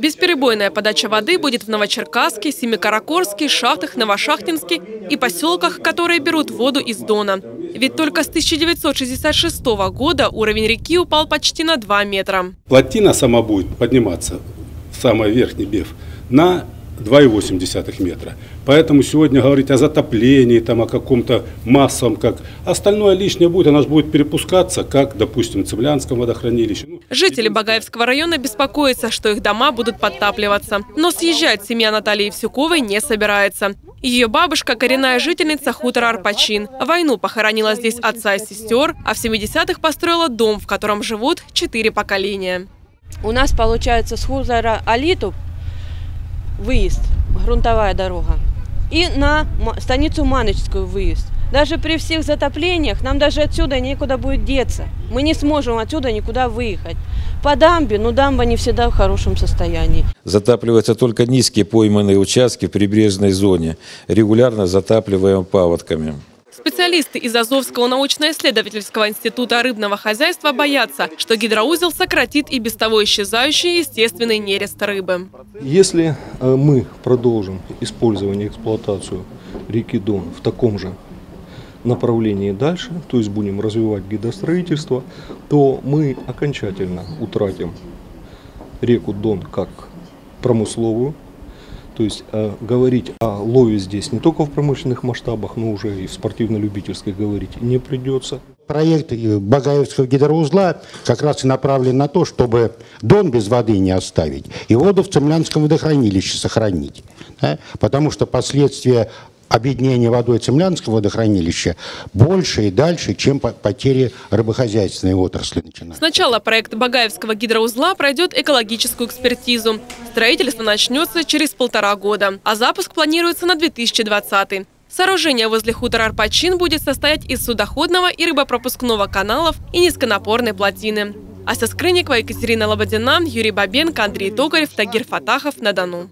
Бесперебойная подача воды будет в Новочеркасске, Семикаракорске, Шахтах, Новошахтинске и поселках, которые берут воду из Дона. Ведь только с 1966 года уровень реки упал почти на 2 метра. Плотина сама будет подниматься, самый верхний беф, на 2,8 метра. Поэтому сегодня говорить о затоплении, там, о каком-то массовом, как остальное лишнее будет, оно же будет перепускаться, как, допустим, в Цемлянском водохранилище. Ну, Жители Багаевского района беспокоятся, что их дома будут подтапливаться. Но съезжать семья Натальи Евсюковой не собирается. Ее бабушка – коренная жительница хутора Арпачин. Войну похоронила здесь отца и сестер, а в 70-х построила дом, в котором живут четыре поколения. У нас получается с хутора Алиту выезд, грунтовая дорога, и на станицу Маночскую выезд. Даже при всех затоплениях нам даже отсюда некуда будет деться. Мы не сможем отсюда никуда выехать. По дамбе, но дамба не всегда в хорошем состоянии. Затапливаются только низкие пойманные участки в прибрежной зоне, регулярно затапливаем паводками. Специалисты из Азовского научно-исследовательского института рыбного хозяйства боятся, что гидроузел сократит и без того исчезающий естественный нерест рыбы. Если э, мы продолжим использование и эксплуатацию реки Дон в таком же направлении дальше, то есть будем развивать гидростроительство, то мы окончательно утратим реку Дон как промысловую. То есть э, говорить о лове здесь не только в промышленных масштабах, но уже и в спортивно-любительской говорить не придется. Проект Багаевского гидроузла как раз и направлен на то, чтобы Дон без воды не оставить и воду в Цемлянском водохранилище сохранить. да. Потому что последствия объединения водой Цемлянского водохранилища больше и дальше, чем по- потери рыбохозяйственной отрасли начинаются. Сначала проект Багаевского гидроузла пройдет экологическую экспертизу. Строительство начнется через полтора года, а запуск планируется на 2020. Сооружение возле хутора Арпачин будет состоять из судоходного и рыбопропускного каналов и низконапорной плотины. Ася Скрынникова, Екатерина Лободина, Юрий Бабенко, Андрей Токарев, Тагир Фатахов на Дону.